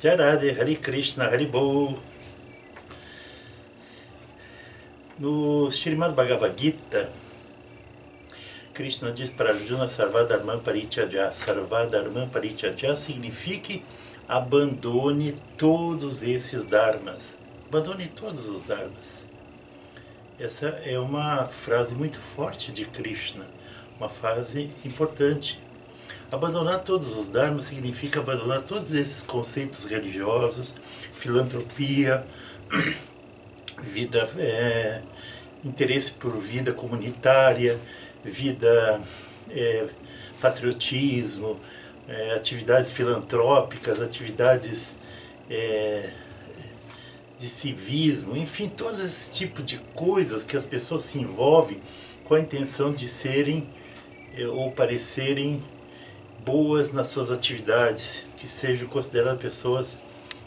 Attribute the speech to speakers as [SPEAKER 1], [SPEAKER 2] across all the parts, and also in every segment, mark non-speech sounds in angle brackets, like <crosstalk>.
[SPEAKER 1] Jarade Hare Krishna Haribol. No Srimad Bhagavad Gita, Krishna diz para Arjuna Sarvadharman Parityajya. Sarvadharman Parityajya significa abandone todos esses dharmas. Abandone todos os dharmas. Essa é uma frase muito forte de Krishna, uma frase importante. Abandonar todos os dharmas significa abandonar todos esses conceitos religiosos, filantropia, <coughs> vida, é, interesse por vida comunitária, vida, é, patriotismo, é, atividades filantrópicas, atividades é, de civismo, enfim, todos esses tipos de coisas que as pessoas se envolvem com a intenção de serem é, ou parecerem boas nas suas atividades, que sejam consideradas pessoas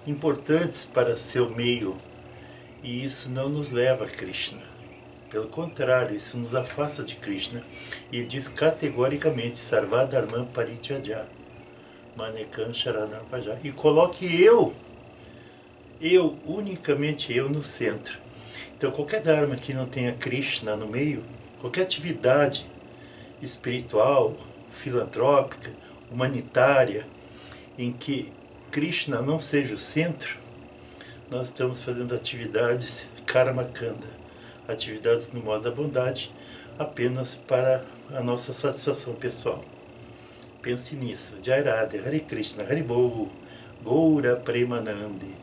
[SPEAKER 1] importantes para seu meio. E isso não nos leva a Krishna. Pelo contrário, isso nos afasta de Krishna. E diz categoricamente, Sarvadharman Parityajya, Manekan Sharanam Vajja. E coloque eu, eu, unicamente eu no centro. Então qualquer Dharma que não tenha Krishna no meio, qualquer atividade espiritual, filantrópica, humanitária, em que Krishna não seja o centro, nós estamos fazendo atividades karmakanda, atividades no modo da bondade, apenas para a nossa satisfação pessoal. Pense nisso. Jairade, Hare Krishna, Haribol, Goura Premanande.